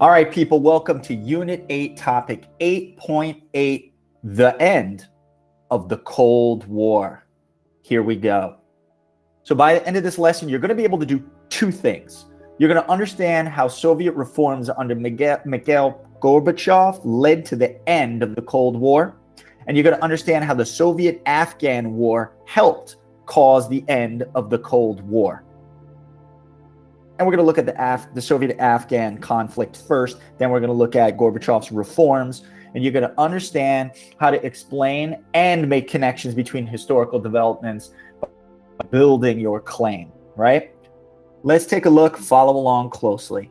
All right, people, welcome to Unit 8, Topic 8.8 The End of the Cold War. Here we go. So, by the end of this lesson, you're going to be able to do two things. You're going to understand how Soviet reforms under Mikhail, Mikhail Gorbachev led to the end of the Cold War. And you're going to understand how the Soviet Afghan War helped cause the end of the Cold War. And we're going to look at the, Af- the Soviet Afghan conflict first. Then we're going to look at Gorbachev's reforms. And you're going to understand how to explain and make connections between historical developments, building your claim, right? Let's take a look, follow along closely.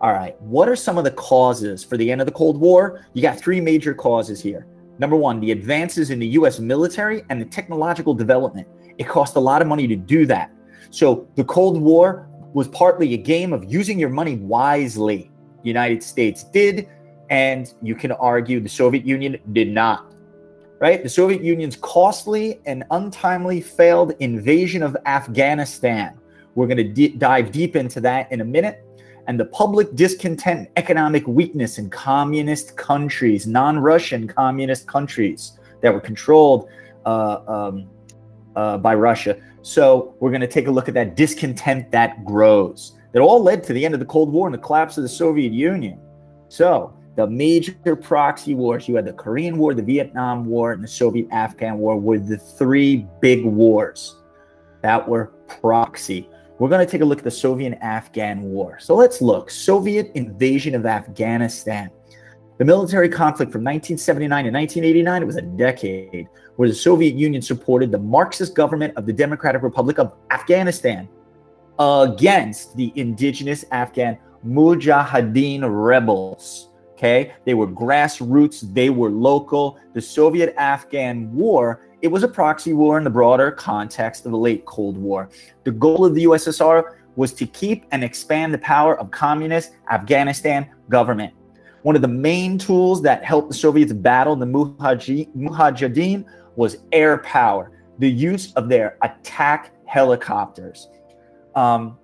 All right, what are some of the causes for the end of the Cold War? You got three major causes here. Number one, the advances in the US military and the technological development. It cost a lot of money to do that. So the Cold War was partly a game of using your money wisely. United States did, and you can argue the Soviet Union did not. Right? The Soviet Union's costly and untimely failed invasion of Afghanistan. We're going to d- dive deep into that in a minute. And the public discontent and economic weakness in communist countries, non Russian communist countries that were controlled uh, um, uh, by Russia. So we're going to take a look at that discontent that grows. That all led to the end of the Cold War and the collapse of the Soviet Union. So the major proxy wars, you had the Korean War, the Vietnam War, and the Soviet Afghan War were the three big wars that were proxy. We're going to take a look at the Soviet Afghan War. So let's look. Soviet invasion of Afghanistan. The military conflict from 1979 to 1989, it was a decade where the Soviet Union supported the Marxist government of the Democratic Republic of Afghanistan against the indigenous Afghan Mujahideen rebels. Okay, they were grassroots, they were local. The Soviet Afghan War, it was a proxy war in the broader context of the late Cold War. The goal of the USSR was to keep and expand the power of communist Afghanistan government. One of the main tools that helped the Soviets battle the Mujahideen was air power, the use of their attack helicopters. Um,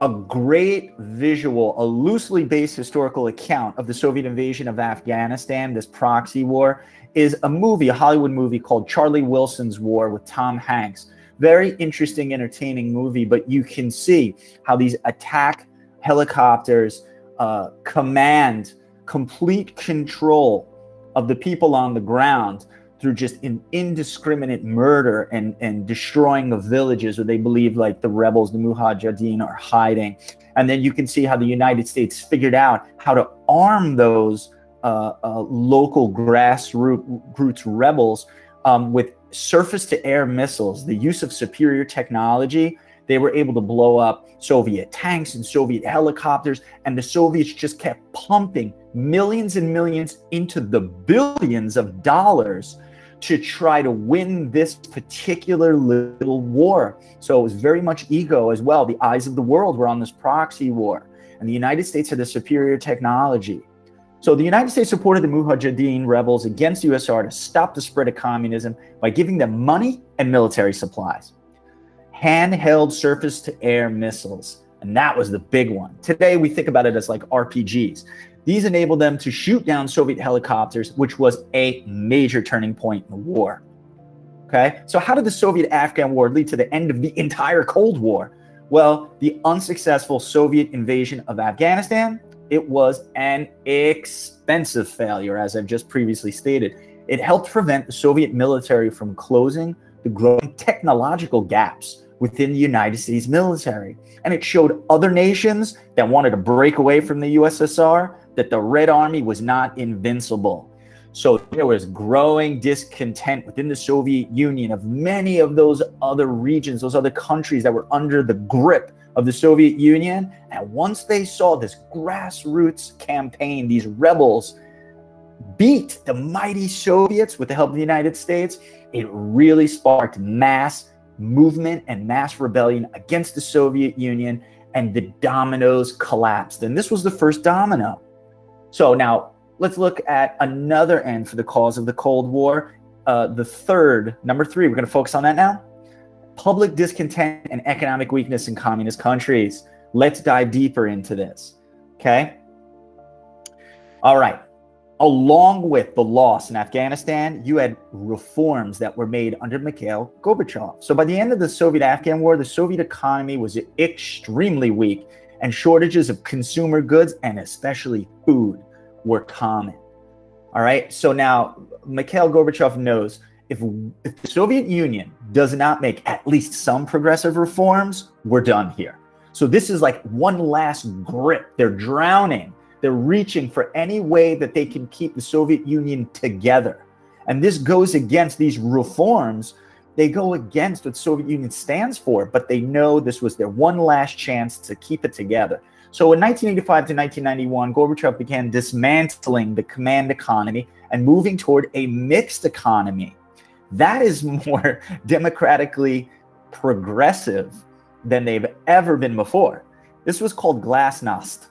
a great visual, a loosely based historical account of the Soviet invasion of Afghanistan, this proxy war, is a movie, a Hollywood movie called Charlie Wilson's War with Tom Hanks. Very interesting, entertaining movie, but you can see how these attack helicopters uh, command complete control of the people on the ground through just an indiscriminate murder and, and destroying of villages where they believe like the rebels, the Mujahideen, are hiding. And then you can see how the United States figured out how to arm those uh, uh, local grassroots rebels um, with surface to air missiles, the use of superior technology they were able to blow up Soviet tanks and Soviet helicopters, and the Soviets just kept pumping millions and millions into the billions of dollars to try to win this particular little war. So it was very much ego as well. The eyes of the world were on this proxy war, and the United States had the superior technology. So the United States supported the Mujahideen rebels against USSR to stop the spread of communism by giving them money and military supplies handheld surface to air missiles. And that was the big one. Today, we think about it as like RPGs. These enabled them to shoot down Soviet helicopters, which was a major turning point in the war. Okay, so how did the Soviet Afghan War lead to the end of the entire Cold War? Well, the unsuccessful Soviet invasion of Afghanistan, it was an expensive failure, as I've just previously stated. It helped prevent the Soviet military from closing the growing technological gaps within the United States military. And it showed other nations that wanted to break away from the USSR that the Red Army was not invincible. So there was growing discontent within the Soviet Union of many of those other regions, those other countries that were under the grip of the Soviet Union. And once they saw this grassroots campaign, these rebels beat the mighty Soviets with the help of the United States, it really sparked mass movement and mass rebellion against the Soviet Union, and the dominoes collapsed. And this was the first domino. So now let's look at another end for the cause of the Cold War. Uh, the third, number three, we're going to focus on that now. Public discontent and economic weakness in communist countries. Let's dive deeper into this. Okay. All right. Along with the loss in Afghanistan, you had reforms that were made under Mikhail Gorbachev. So by the end of the Soviet Afghan War, the Soviet economy was extremely weak, and shortages of consumer goods and especially food were common. All right. So now Mikhail Gorbachev knows if, if the Soviet Union does not make at least some progressive reforms, we're done here. So this is like one last grip. They're drowning. They're reaching for any way that they can keep the Soviet Union together. And this goes against these reforms. They go against what Soviet Union stands for, but they know this was their one last chance to keep it together. So in 1985 to 1991, Gorbachev began dismantling the command economy and moving toward a mixed economy. That is more democratically progressive than they've ever been before. This was called Glasnost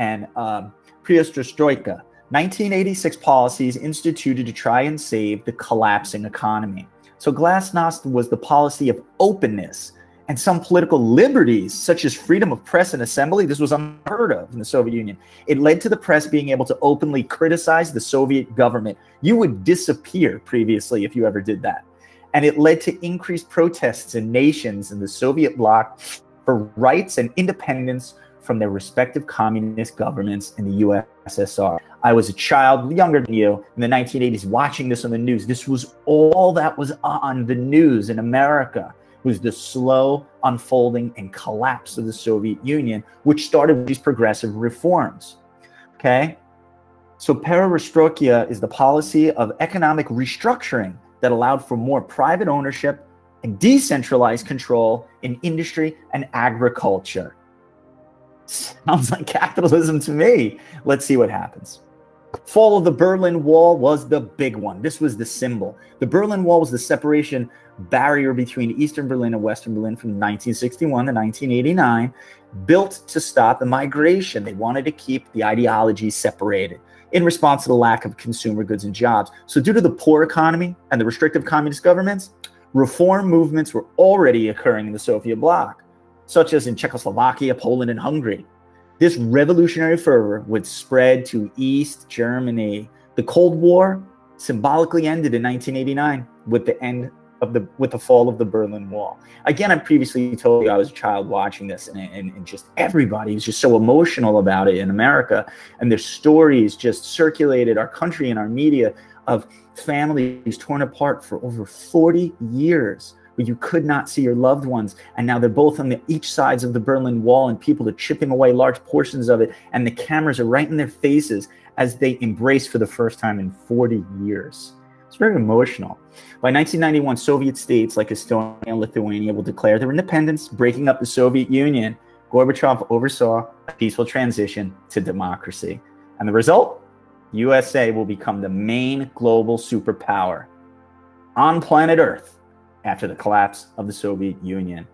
and um, Perestroika, 1986 policies instituted to try and save the collapsing economy. So Glasnost was the policy of openness and some political liberties, such as freedom of press and assembly. This was unheard of in the Soviet Union. It led to the press being able to openly criticize the Soviet government. You would disappear previously if you ever did that and it led to increased protests in nations in the Soviet bloc for rights and independence from their respective communist governments in the USSR. I was a child, younger than you, in the 1980s, watching this on the news. This was all that was on the news in America was the slow unfolding and collapse of the Soviet Union, which started with these progressive reforms. Okay? So perestroika is the policy of economic restructuring that allowed for more private ownership and decentralized control in industry and agriculture. Sounds like capitalism to me. Let's see what happens. Fall of the Berlin Wall was the big one. This was the symbol. The Berlin Wall was the separation barrier between Eastern Berlin and Western Berlin from 1961 to 1989, built to stop the migration. They wanted to keep the ideologies separated in response to the lack of consumer goods and jobs. So, due to the poor economy and the restrictive communist governments, reform movements were already occurring in the Soviet bloc, such as in Czechoslovakia, Poland, and Hungary. This revolutionary fervor would spread to East Germany. The Cold War symbolically ended in 1989 with the end of the with the fall of the Berlin Wall. Again, I previously told you I was a child watching this, and, and, and just everybody was just so emotional about it in America, and their stories just circulated our country and our media of families torn apart for over 40 years where you could not see your loved ones and now they're both on the each sides of the berlin wall and people are chipping away large portions of it and the cameras are right in their faces as they embrace for the first time in 40 years it's very emotional. By 1991, Soviet states like Estonia and Lithuania will declare their independence, breaking up the Soviet Union. Gorbachev oversaw a peaceful transition to democracy. And the result? USA will become the main global superpower on planet Earth after the collapse of the Soviet Union.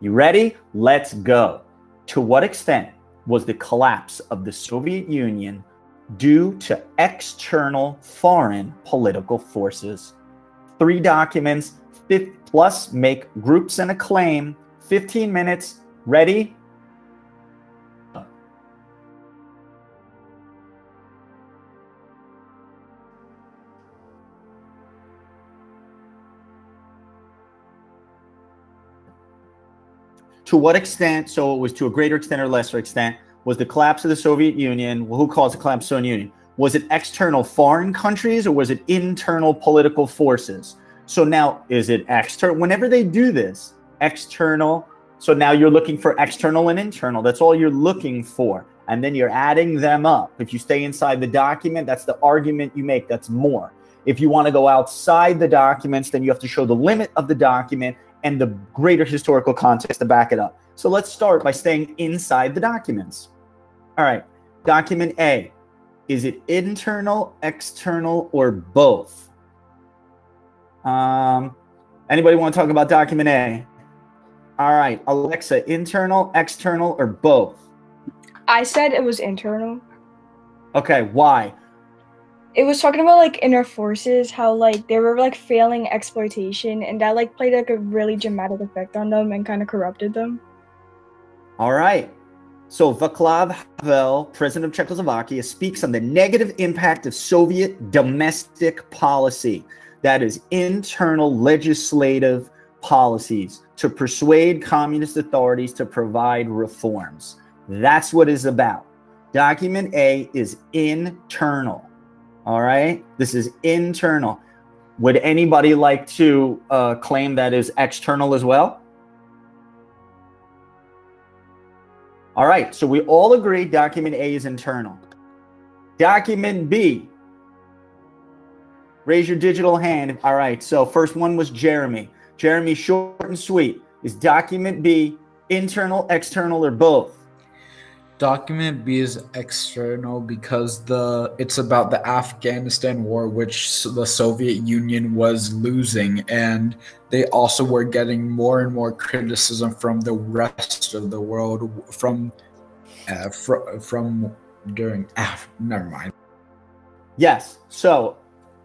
You ready? Let's go. To what extent was the collapse of the Soviet Union due to external foreign political forces. Three documents, plus make groups and a claim. 15 minutes. Ready? To what extent? So it was to a greater extent or lesser extent was the collapse of the Soviet Union. Well, who caused the collapse of the Soviet Union? Was it external foreign countries or was it internal political forces? So now, is it external? Whenever they do this, external. So now you're looking for external and internal. That's all you're looking for. And then you're adding them up. If you stay inside the document, that's the argument you make. That's more. If you want to go outside the documents, then you have to show the limit of the document and the greater historical context to back it up. So let's start by staying inside the documents. All right. Document A. Is it internal, external, or both? Um, anybody want to talk about document A? All right. Alexa, internal, external, or both? I said it was internal. Okay. Why? It was talking about like inner forces, how like they were like failing exploitation, and that like played like a really dramatic effect on them and kind of corrupted them. All right. So Václav Havel, president of Czechoslovakia, speaks on the negative impact of Soviet domestic policy, that is, internal legislative policies to persuade communist authorities to provide reforms. That's what it's about. Document A is internal. All right. This is internal. Would anybody like to uh, claim that is external as well? All right. So we all agree document A is internal. Document B. Raise your digital hand. All right. So first one was Jeremy. Jeremy, short and sweet. Is document B internal, external, or both? Document B is external because the it's about the Afghanistan war, which the Soviet Union was losing, and they also were getting more and more criticism from the rest of the world from uh, fr- from during. Ah, never mind. Yes. So,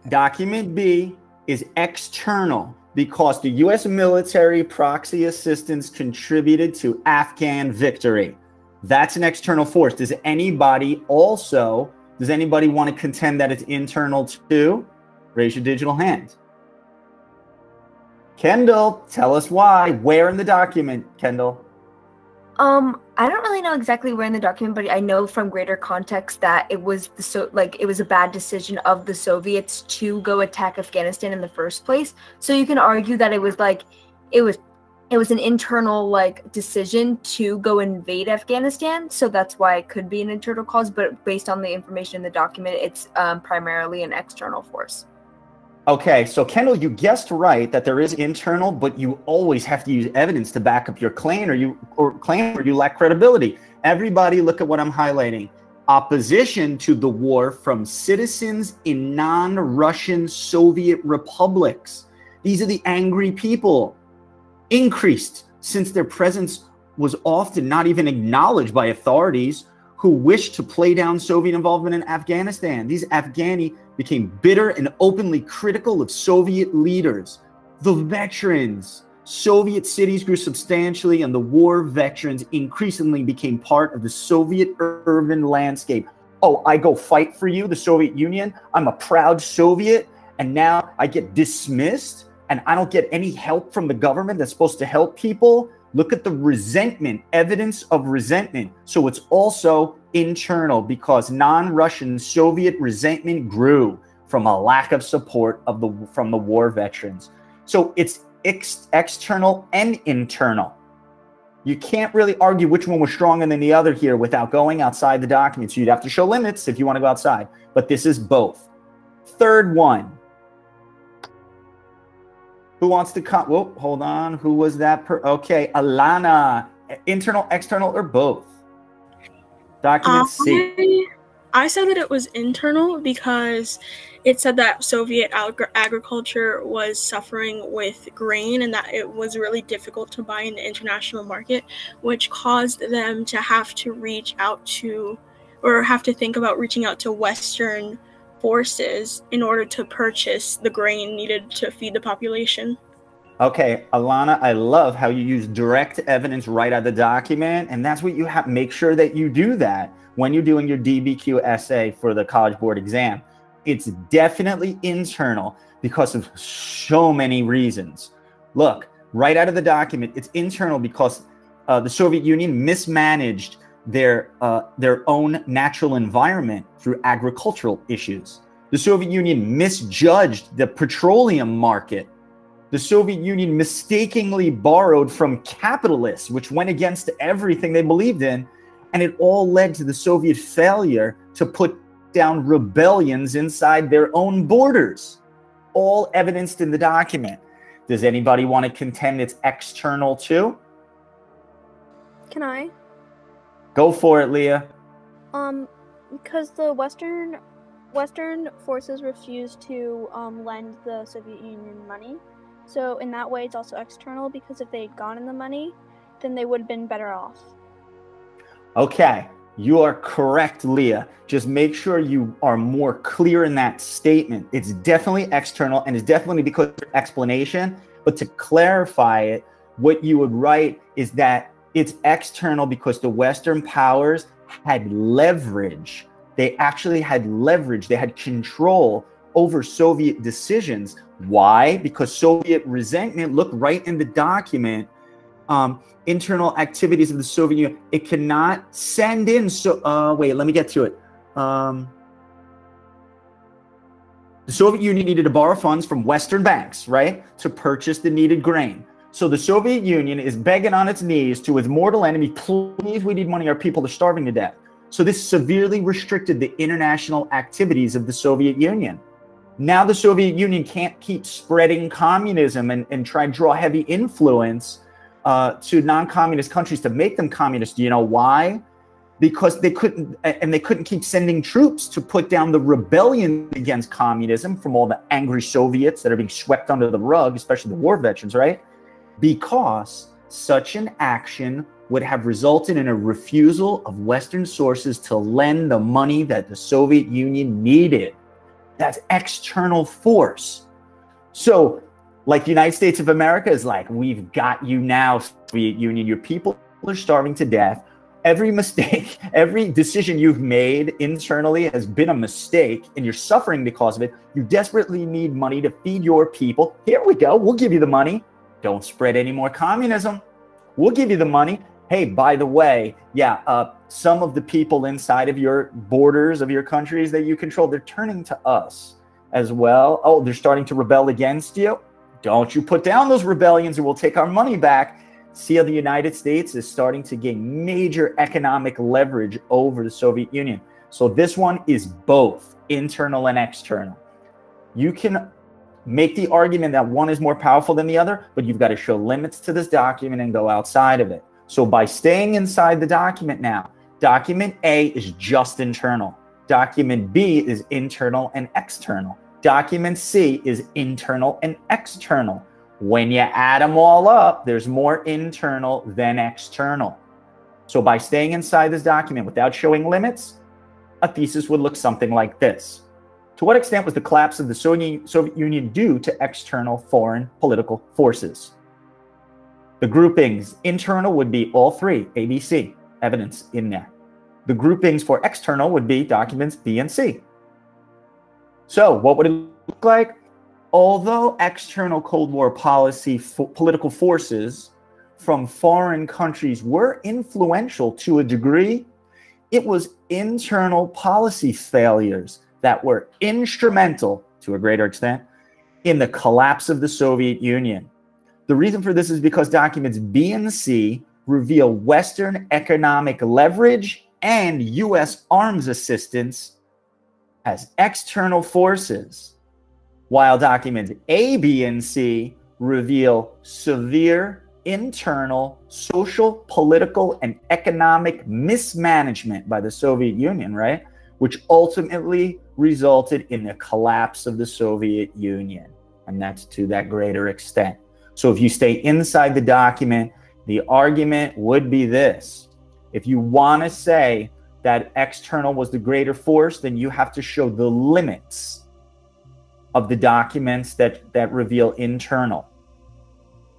document B is external because the U.S. military proxy assistance contributed to Afghan victory. That's an external force. Does anybody also, does anybody want to contend that it's internal too? Raise your digital hand. Kendall, tell us why. Where in the document, Kendall? Um, I don't really know exactly where in the document, but I know from greater context that it was the so like it was a bad decision of the Soviets to go attack Afghanistan in the first place. So you can argue that it was like it was it was an internal like decision to go invade Afghanistan, so that's why it could be an internal cause. But based on the information in the document, it's um, primarily an external force. Okay, so Kendall, you guessed right that there is internal, but you always have to use evidence to back up your claim, or you or claim, or you lack credibility. Everybody, look at what I'm highlighting: opposition to the war from citizens in non-Russian Soviet republics. These are the angry people increased since their presence was often not even acknowledged by authorities who wished to play down Soviet involvement in Afghanistan. These Afghani became bitter and openly critical of Soviet leaders. The veterans, Soviet cities grew substantially, and the war veterans increasingly became part of the Soviet urban landscape. Oh, I go fight for you, the Soviet Union. I'm a proud Soviet, and now I get dismissed and I don't get any help from the government that's supposed to help people, look at the resentment, evidence of resentment. So it's also internal because non-Russian Soviet resentment grew from a lack of support of the from the war veterans. So it's ex- external and internal. You can't really argue which one was stronger than the other here without going outside the document. So you'd have to show limits if you want to go outside. But this is both. Third one, who wants to come? Whoa, hold on. Who was that? Per- okay, Alana. Internal, external, or both? Document C. I said that it was internal because it said that Soviet ag- agriculture was suffering with grain and that it was really difficult to buy in the international market, which caused them to have to reach out to or have to think about reaching out to Western forces in order to purchase the grain needed to feed the population. Okay, Alana, I love how you use direct evidence right out of the document, and that's what you have. Make sure that you do that when you're doing your DBQ essay for the College Board exam. It's definitely internal because of so many reasons. Look, right out of the document, it's internal because uh, the Soviet Union mismanaged their uh, their own natural environment through agricultural issues. The Soviet Union misjudged the petroleum market. The Soviet Union mistakenly borrowed from capitalists, which went against everything they believed in, and it all led to the Soviet failure to put down rebellions inside their own borders. All evidenced in the document. Does anybody want to contend it's external too? Can I? Go for it, Leah. Um, because the Western Western forces refused to um, lend the Soviet Union money, so in that way, it's also external. Because if they had gotten the money, then they would have been better off. Okay, you are correct, Leah. Just make sure you are more clear in that statement. It's definitely external, and it's definitely because of explanation. But to clarify it, what you would write is that It's external because the Western powers had leverage. They actually had leverage, they had control over Soviet decisions. Why? Because Soviet resentment, look right in the document, um, internal activities of the Soviet Union. It cannot send in. So, uh, wait, let me get to it. Um, the Soviet Union needed to borrow funds from Western banks, right, to purchase the needed grain. So the Soviet Union is begging on its knees to its mortal enemy, please, we need money, our people are starving to death. So this severely restricted the international activities of the Soviet Union. Now the Soviet Union can't keep spreading communism and, and try to draw heavy influence uh, to non-communist countries to make them communist. Do you know why? Because they couldn't, and they couldn't keep sending troops to put down the rebellion against communism from all the angry Soviets that are being swept under the rug, especially the war veterans, right? Because such an action would have resulted in a refusal of Western sources to lend the money that the Soviet Union needed. That's external force. So like the United States of America is like, we've got you now, Soviet Union. Your people are starving to death. Every mistake, every decision you've made internally has been a mistake, and you're suffering because of it. You desperately need money to feed your people. Here we go. We'll give you the money. Don't spread any more communism. We'll give you the money. Hey, by the way, yeah, uh, some of the people inside of your borders of your countries that you control, they're turning to us as well. Oh, they're starting to rebel against you don't you put down those rebellions or we'll take our money back. See how the United States is starting to gain major economic leverage over the Soviet Union. So this one is both internal and external. You can make the argument that one is more powerful than the other, but you've got to show limits to this document and go outside of it. So by staying inside the document now, document A is just internal. Document B is internal and external. Document C is internal and external. When you add them all up, there's more internal than external. So by staying inside this document without showing limits, a thesis would look something like this. To what extent was the collapse of the Soviet Union due to external foreign political forces? The groupings internal would be all three, ABC, evidence in there. The groupings for external would be documents B and C. So, what would it look like? Although external Cold War policy fo political forces from foreign countries were influential to a degree, it was internal policy failures that were instrumental to a greater extent in the collapse of the Soviet Union. The reason for this is because documents B and C reveal Western economic leverage and U.S. arms assistance as external forces, while documents A, B, and C reveal severe internal social, political, and economic mismanagement by the Soviet Union, right? Which ultimately resulted in the collapse of the Soviet Union. And that's to that greater extent. So if you stay inside the document, the argument would be this. If you want to say that external was the greater force, then you have to show the limits of the documents that, that reveal internal.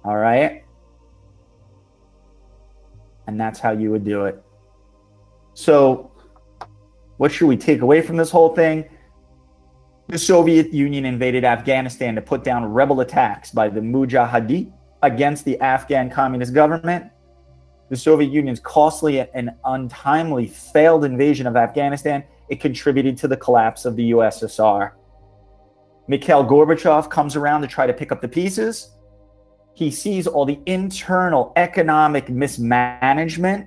All right? And that's how you would do it. So, what should we take away from this whole thing? The Soviet Union invaded Afghanistan to put down rebel attacks by the Mujahideen against the Afghan communist government the Soviet Union's costly and untimely failed invasion of Afghanistan, it contributed to the collapse of the USSR. Mikhail Gorbachev comes around to try to pick up the pieces. He sees all the internal economic mismanagement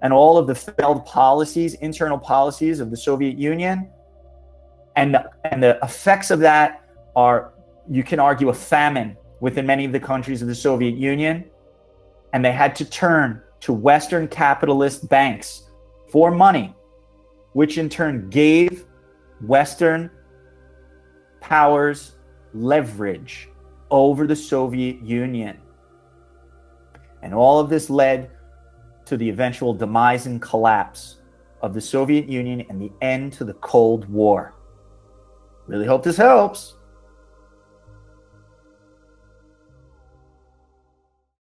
and all of the failed policies, internal policies of the Soviet Union. And, and the effects of that are, you can argue, a famine within many of the countries of the Soviet Union. And they had to turn to Western capitalist banks for money, which in turn gave Western powers leverage over the Soviet Union. And all of this led to the eventual demise and collapse of the Soviet Union and the end to the Cold War. Really hope this helps.